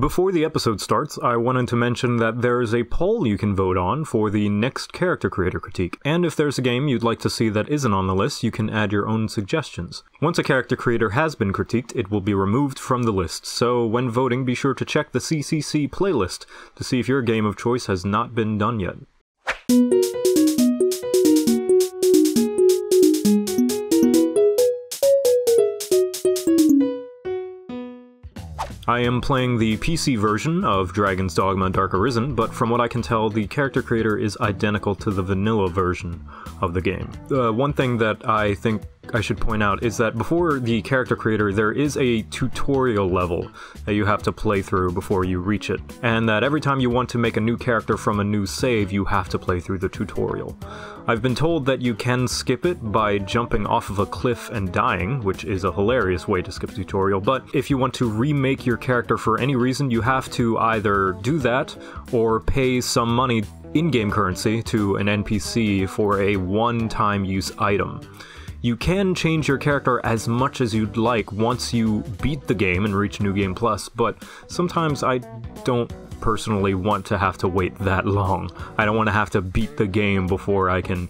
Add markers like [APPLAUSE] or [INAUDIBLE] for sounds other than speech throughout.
Before the episode starts, I wanted to mention that there is a poll you can vote on for the next character creator critique, and if there's a game you'd like to see that isn't on the list, you can add your own suggestions. Once a character creator has been critiqued, it will be removed from the list, so when voting, be sure to check the CCC playlist to see if your game of choice has not been done yet. I am playing the PC version of Dragon's Dogma Dark Arisen, but from what I can tell, the character creator is identical to the vanilla version of the game. Uh, one thing that I think I should point out is that before the character creator, there is a tutorial level that you have to play through before you reach it, and that every time you want to make a new character from a new save, you have to play through the tutorial. I've been told that you can skip it by jumping off of a cliff and dying, which is a hilarious way to skip a tutorial, but if you want to remake your character for any reason, you have to either do that or pay some money in-game currency to an NPC for a one-time use item. You can change your character as much as you'd like once you beat the game and reach New Game Plus, but sometimes I don't personally want to have to wait that long. I don't want to have to beat the game before I can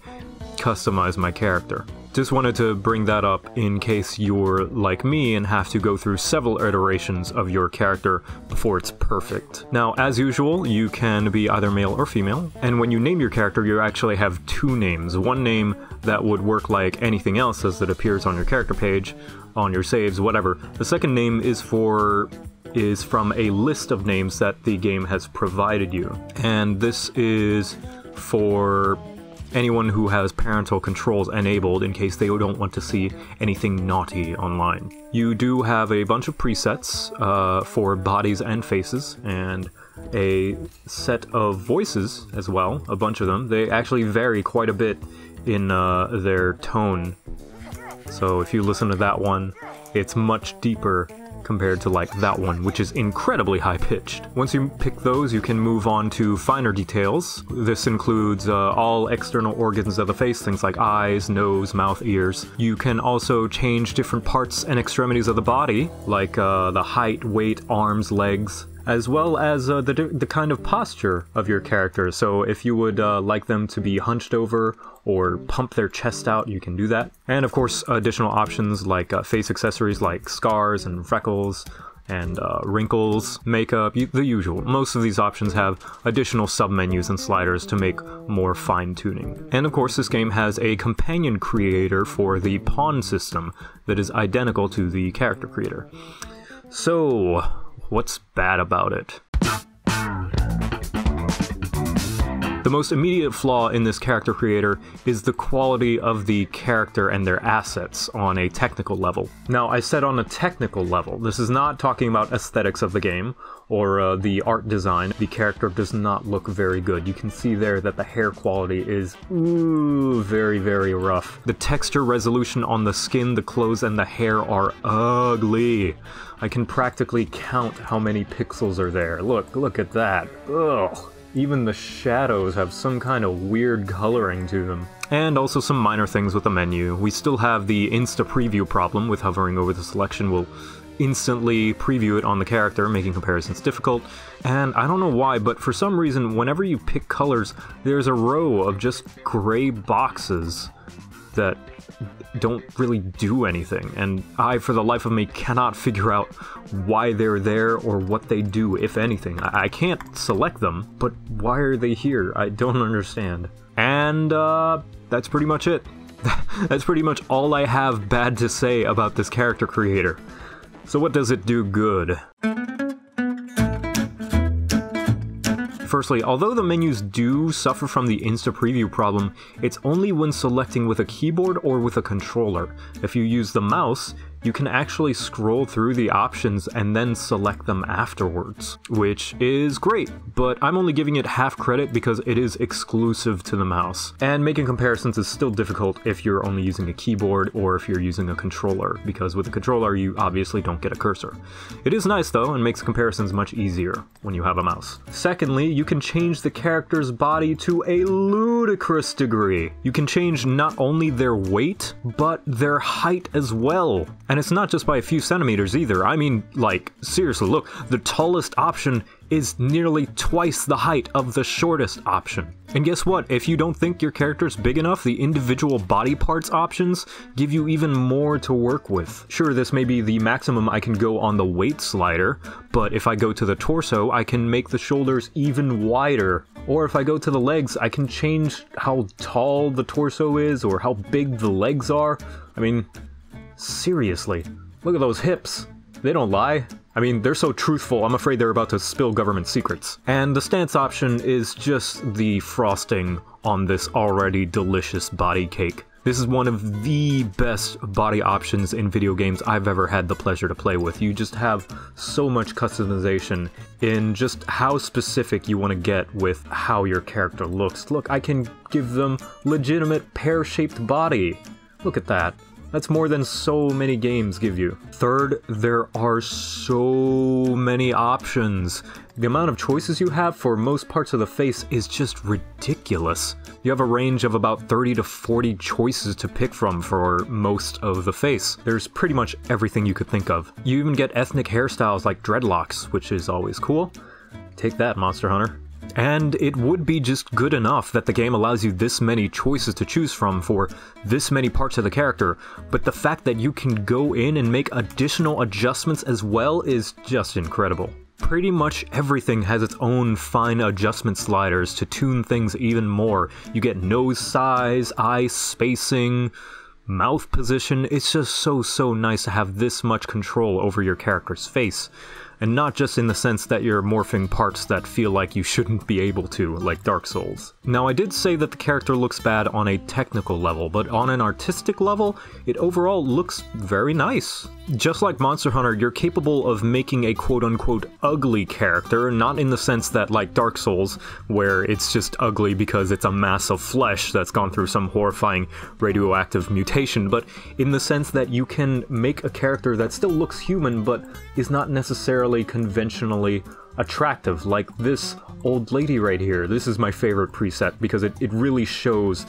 customize my character. Just wanted to bring that up in case you're like me and have to go through several iterations of your character before it's perfect. Now, as usual, you can be either male or female, and when you name your character, you actually have two names. One name that would work like anything else as it appears on your character page, on your saves, whatever. The second name is for is from a list of names that the game has provided you. And this is for anyone who has parental controls enabled in case they don't want to see anything naughty online. You do have a bunch of presets uh, for bodies and faces, and a set of voices as well, a bunch of them. They actually vary quite a bit in uh, their tone. So if you listen to that one, it's much deeper compared to like that one, which is incredibly high pitched. Once you pick those, you can move on to finer details. This includes uh, all external organs of the face, things like eyes, nose, mouth, ears. You can also change different parts and extremities of the body, like uh, the height, weight, arms, legs, as well as uh, the, the kind of posture of your character. So if you would uh, like them to be hunched over or pump their chest out, you can do that. And of course, additional options like uh, face accessories like scars and freckles and uh, wrinkles, makeup, the usual. Most of these options have additional submenus and sliders to make more fine tuning. And of course, this game has a companion creator for the pawn system that is identical to the character creator. So, what's bad about it? The most immediate flaw in this character creator is the quality of the character and their assets on a technical level. Now, I said on a technical level, this is not talking about aesthetics of the game or uh, the art design. The character does not look very good. You can see there that the hair quality is ooh, very, very rough. The texture resolution on the skin, the clothes, and the hair are ugly. I can practically count how many pixels are there. Look, look at that. Ugh. Even the shadows have some kind of weird coloring to them. And also some minor things with the menu. We still have the Insta Preview problem with hovering over the selection will instantly preview it on the character, making comparisons difficult. And I don't know why, but for some reason, whenever you pick colors, there's a row of just gray boxes that don't really do anything, and I, for the life of me, cannot figure out why they're there or what they do, if anything. I, I can't select them, but why are they here? I don't understand. And, uh, that's pretty much it. [LAUGHS] that's pretty much all I have bad to say about this character creator. So what does it do good? Firstly, although the menus do suffer from the Insta Preview problem, it's only when selecting with a keyboard or with a controller. If you use the mouse, you can actually scroll through the options and then select them afterwards, which is great, but I'm only giving it half credit because it is exclusive to the mouse. And making comparisons is still difficult if you're only using a keyboard or if you're using a controller, because with a controller you obviously don't get a cursor. It is nice though and makes comparisons much easier when you have a mouse. Secondly, you can change the character's body to a ludicrous degree. You can change not only their weight, but their height as well And it's not just by a few centimeters either. I mean, like, seriously, look, the tallest option is nearly twice the height of the shortest option. And guess what? If you don't think your character's big enough, the individual body parts options give you even more to work with. Sure, this may be the maximum I can go on the weight slider, but if I go to the torso, I can make the shoulders even wider. Or if I go to the legs, I can change how tall the torso is or how big the legs are. I mean, seriously, look at those hips. They don't lie. I mean, they're so truthful, I'm afraid they're about to spill government secrets. And the stance option is just the frosting on this already delicious body cake. This is one of the best body options in video games I've ever had the pleasure to play with. You just have so much customization in just how specific you want to get with how your character looks. Look, I can give them legitimate pear-shaped body. Look at that. That's more than so many games give you. Third, there are so many options. The amount of choices you have for most parts of the face is just ridiculous. You have a range of about 30 to 40 choices to pick from for most of the face. There's pretty much everything you could think of. You even get ethnic hairstyles like dreadlocks, which is always cool. Take that, Monster Hunter. And it would be just good enough that the game allows you this many choices to choose from for this many parts of the character, but the fact that you can go in and make additional adjustments as well is just incredible. Pretty much everything has its own fine adjustment sliders to tune things even more. You get nose size, eye spacing, mouth position. It's just so, so nice to have this much control over your character's face and not just in the sense that you're morphing parts that feel like you shouldn't be able to, like Dark Souls. Now I did say that the character looks bad on a technical level, but on an artistic level, it overall looks very nice. Just like Monster Hunter, you're capable of making a quote-unquote ugly character, not in the sense that like Dark Souls, where it's just ugly because it's a mass of flesh that's gone through some horrifying radioactive mutation, but in the sense that you can make a character that still looks human but is not necessarily conventionally attractive, like this old lady right here. This is my favorite preset because it, it really shows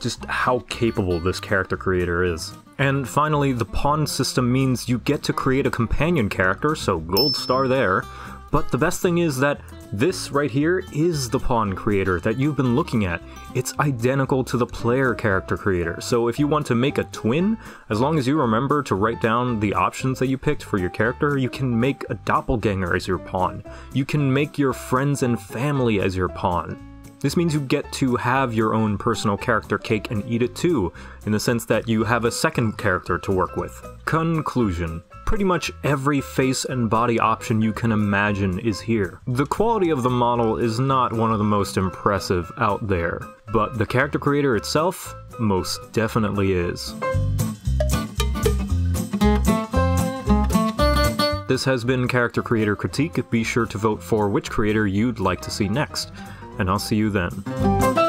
just how capable this character creator is. And finally, the pawn system means you get to create a companion character, so gold star there, but the best thing is that this right here is the pawn creator that you've been looking at. It's identical to the player character creator, so if you want to make a twin, as long as you remember to write down the options that you picked for your character, you can make a doppelganger as your pawn. You can make your friends and family as your pawn. This means you get to have your own personal character cake and eat it too, in the sense that you have a second character to work with. Conclusion pretty much every face and body option you can imagine is here. The quality of the model is not one of the most impressive out there, but the character creator itself most definitely is. This has been Character Creator Critique. Be sure to vote for which creator you'd like to see next, and I'll see you then.